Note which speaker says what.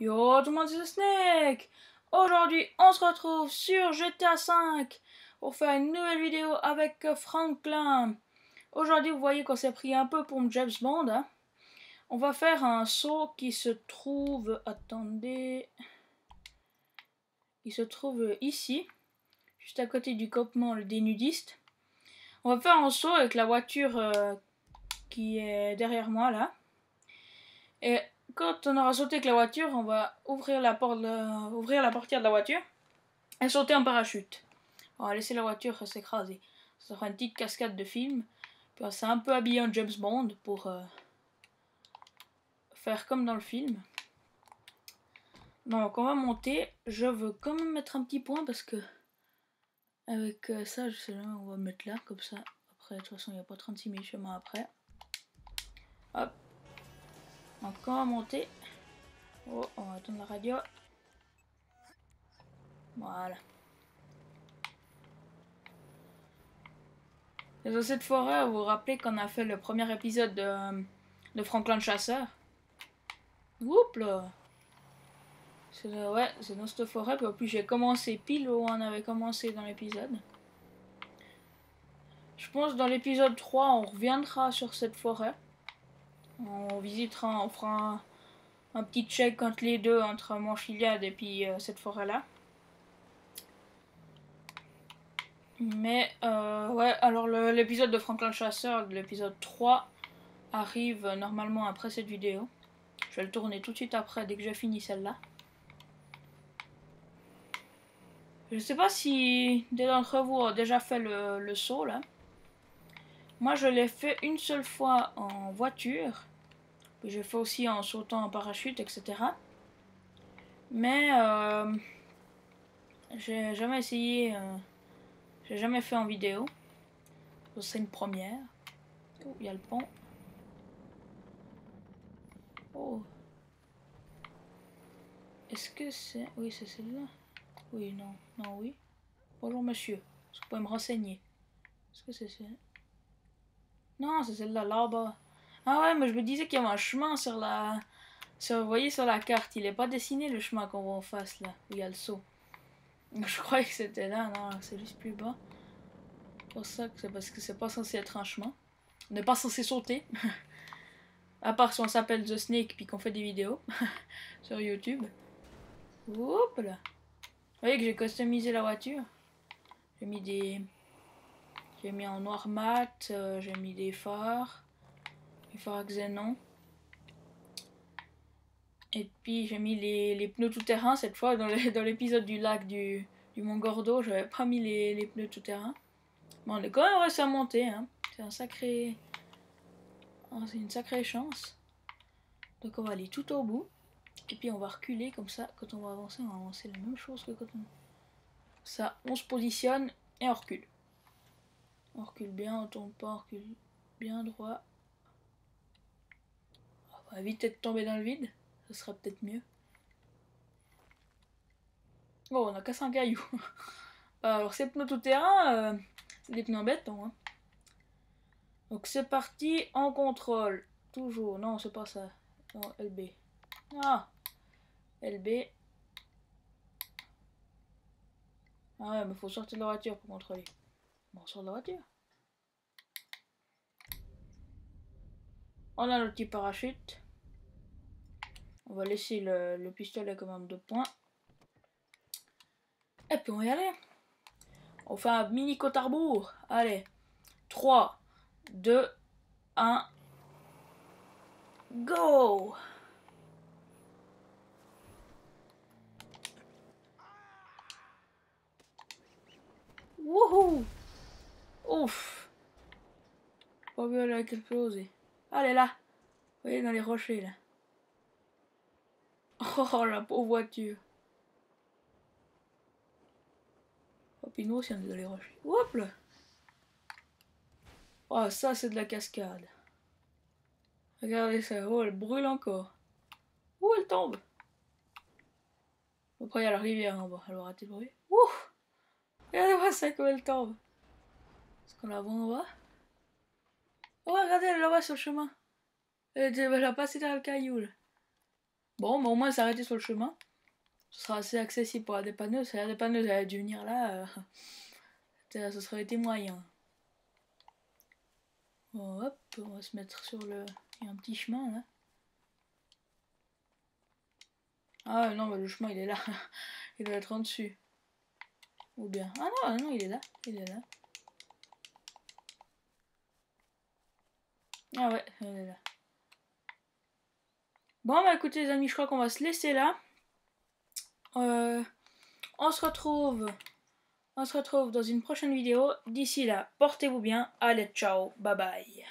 Speaker 1: Yo tout le monde c'est Snake Aujourd'hui on se retrouve sur GTA V pour faire une nouvelle vidéo avec Franklin. Aujourd'hui vous voyez qu'on s'est pris un peu pour James Bond. Hein. On va faire un saut qui se trouve... Attendez... Il se trouve ici, juste à côté du campement des nudistes. On va faire un saut avec la voiture euh, qui est derrière moi là. Et quand on aura sauté avec la voiture, on va ouvrir la, porte, portière de la voiture et sauter en parachute. On va laisser la voiture s'écraser. Ce sera une petite cascade de film. Puis un peu habillé en James Bond pour euh, faire comme dans le film. Donc on va monter. Je veux quand même mettre un petit point parce que avec euh, ça, je sais là, on va mettre là comme ça. Après, de toute façon, il n'y a pas 36 000 chemins après. Hop. Va monter? Oh, on va attendre la radio. Voilà. Et dans cette forêt, vous vous rappelez qu'on a fait le premier épisode de, Franklin Chasseur? Oups là C'est ouais, c'est dans cette forêt. Puis en plus, j'ai commencé pile où on avait commencé dans l'épisode. Je pense dans l'épisode 3, on reviendra sur cette forêt. On visitera, on fera un, petit check entre les deux, entre Manchiliade et puis euh, cette forêt-là. Mais, euh, ouais, alors l'épisode de Franklin Chasseur, l'épisode 3, arrive normalement après cette vidéo. Je vais le tourner tout de suite après, dès que j'ai fini celle-là. Je sais pas si des d'entre vous ont déjà fait le, le saut, là. Moi, je l'ai fait une seule fois en voiture. J'ai fait aussi en sautant en parachute, etc. Mais euh, j'ai jamais essayé, euh, j'ai jamais fait en vidéo. C'est une première. Oh, il y a le pont. Oh. Est-ce que c'est... Oui, c'est celle-là? Oui, non. Non, oui. Bonjour, monsieur. Est-ce que vous pouvez me renseigner? Est-ce que c'est celle Non, c'est celle-là, là-bas. Ah ouais, mais je me disais qu'il y avait un chemin sur la... Sur, vous voyez sur la carte, il est pas dessiné le chemin qu'on voit en face là, où il y a le saut. Je croyais que c'était là, non, c'est juste plus bas. Pour ça que c'est parce que c'est pas censé être un chemin. On n'est pas censé sauter. à part si on s'appelle The Snake puis qu'on fait des vidéos sur YouTube. Oups là. Vous voyez que j'ai customisé la voiture. J'ai mis des... J'ai mis en noir mat, euh, j'ai mis des phares. Il faudra que non. Et puis j'ai mis les, pneus tout-terrain cette fois dans l'épisode du lac du, du Mont Gordo. J'avais pas mis les, pneus tout-terrain. Bon, on est quand même réussi à monter. Hein. C'est un sacré. Oh, c'est une sacrée chance. Donc on va aller tout au bout. Et puis on va reculer comme ça. Quand on va avancer, on va avancer la même chose que quand on. Ça, on se positionne et on recule. On recule bien, on tombe pas, on recule bien droit va éviter de tomber dans le vide. Ce sera peut-être mieux. Bon, on a cassé un caillou. Alors, ces pneus tout-terrain, euh, c'est des pneus en béton. Hein. Donc, c'est parti en contrôle. Toujours. Non, c'est pas ça. Non, LB. Ah LB. Ah ouais, mais faut sortir de la voiture pour contrôler. Bon, on sort de la voiture. On a le petit parachute. On va laisser le, pistolet comme un de points. Et puis on va y aller. On fait un mini côte Allez. 3, 2, 1. Go Wouhou Ouf Pas bien là qu'elle peut oser. Allez là. Vous voyez dans les rochers là. Oh la pauvre voiture. Oh puis nous aussi on est dans les rochers. Hop là. Oh ça c'est de la cascade. Regardez ça. Oh elle brûle encore. Oh elle tombe? Après il y a la rivière en bas. Arrêtez de bruit. Ouf Regardez-moi ça comme elle tombe. Est-ce qu'on la voit en bas? Oh regardez là-bas sur le chemin. Elle, a passé dans le caillou. Bon, mais au moins s'arrêter sur le chemin. Ce sera assez accessible pour la dépanneuse. la dépanneuse elle a dû venir là, euh, ça serait été moyen. Hop, on va se mettre sur le... Il y a un petit chemin là. Ah non, mais le chemin il est là. il doit être en dessus. Ou bien. Ah non, non, il est là. Il est là. Ah ouais, là. Bon, bah écoutez les amis, je crois qu'on va se laisser là. Euh, on se retrouve. On se retrouve dans une prochaine vidéo. D'ici là, portez-vous bien. Allez, ciao. Bye bye.